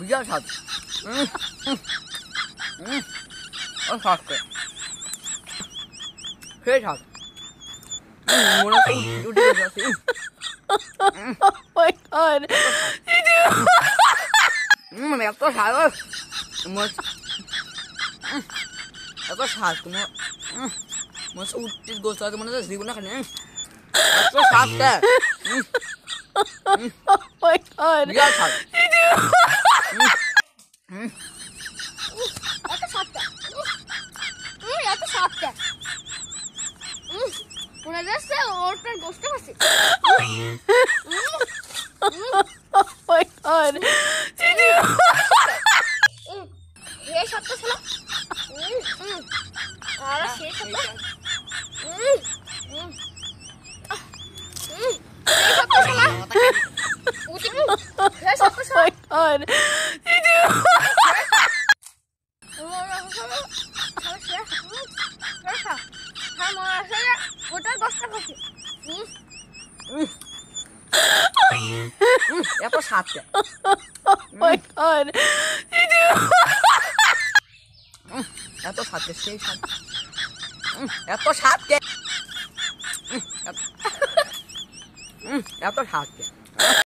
भैया साथ और साथ पे फिर साथ खाने। উম, মনে যাচ্ছে ওটার গোষ্ঠ আছে ছিল। উম, আর উম, এই সাতটা ছিল। উঠি এ ছিল এত my এত স্বাদ সেই উম, এত উম, এত- দেয়